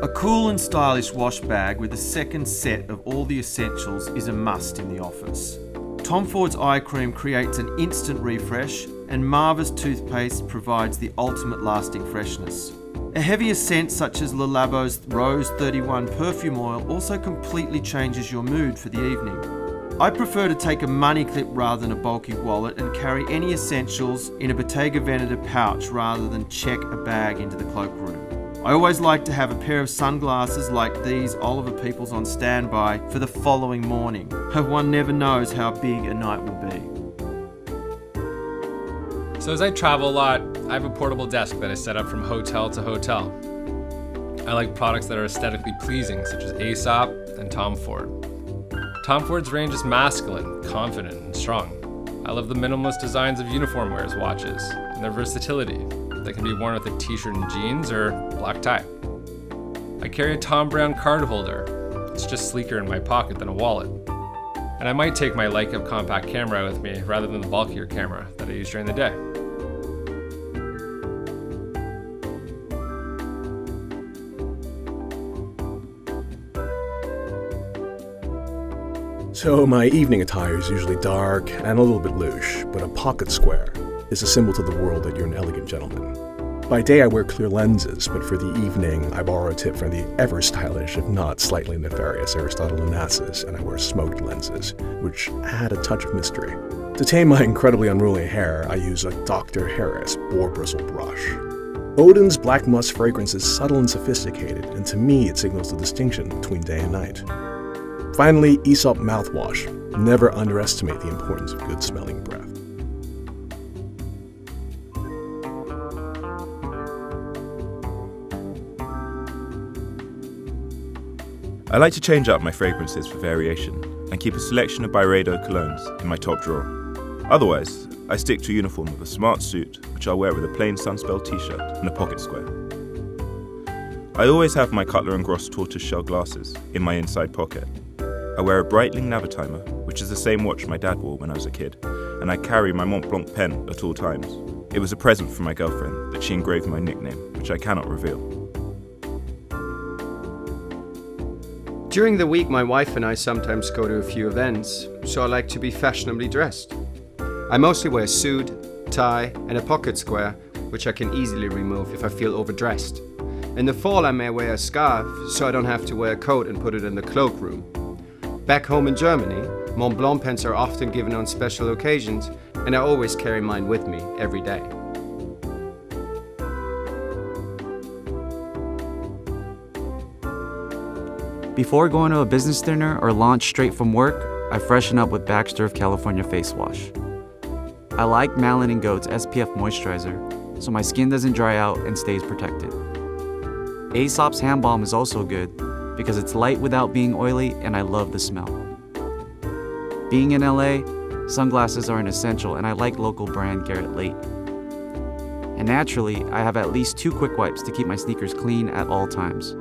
A cool and stylish wash bag with a second set of all the essentials is a must in the office. Tom Ford's eye cream creates an instant refresh, and Marvis toothpaste provides the ultimate lasting freshness. A heavier scent such as Le Labo's Rose 31 perfume oil also completely changes your mood for the evening. I prefer to take a money clip rather than a bulky wallet and carry any essentials in a Bottega Veneta pouch rather than check a bag into the cloakroom. I always like to have a pair of sunglasses like these Oliver Peoples on standby for the following morning. One never knows how big a night will be. So as I travel a lot, I have a portable desk that I set up from hotel to hotel. I like products that are aesthetically pleasing, such as Aesop and Tom Ford. Tom Ford's range is masculine, confident, and strong. I love the minimalist designs of Uniform Wares watches and their versatility that can be worn with a t-shirt and jeans or black tie. I carry a Thom Browne card holder. It's just sleeker in my pocket than a wallet. And I might take my Leica compact camera with me rather than the bulkier camera that I use during the day. So, my evening attire is usually dark and a little bit louche, but a pocket square is a symbol to the world that you're an elegant gentleman. By day, I wear clear lenses, but for the evening, I borrow a tip from the ever stylish, if not slightly nefarious, Aristotle Onassis, and I wear smoked lenses, which add a touch of mystery. To tame my incredibly unruly hair, I use a Dr. Harris boar bristle brush. Odin's Black Musk fragrance is subtle and sophisticated, and to me, it signals the distinction between day and night. Finally, Aesop mouthwash. Never underestimate the importance of good smelling breath. I like to change up my fragrances for variation and keep a selection of Byredo colognes in my top drawer. Otherwise, I stick to a uniform of a smart suit, which I'll wear with a plain Sunspel t shirt and a pocket square. I always have my Cutler and Gross tortoise shell glasses in my inside pocket I wear a Breitling Navitimer, which is the same watch my dad wore when I was a kid, and I carry my Montblanc pen at all times. It was a present from my girlfriend that she engraved my nickname, which I cannot reveal. During the week, my wife and I sometimes go to a few events, so I like to be fashionably dressed. I mostly wear a suit, tie, and a pocket square, which I can easily remove if I feel overdressed. In the fall, I may wear a scarf, so I don't have to wear a coat and put it in the cloakroom. Back home in Germany, Montblanc pens are often given on special occasions, and I always carry mine with me every day. Before going to a business dinner or launch straight from work, I freshen up with Baxter of California Face Wash. I like Malin & Goetz SPF moisturizer, so my skin doesn't dry out and stays protected. Aesop's hand balm is also good, because it's light without being oily and I love the smell. Being in LA, sunglasses are an essential and I like local brand Garrett Leight. And naturally, I have at least two quick wipes to keep my sneakers clean at all times.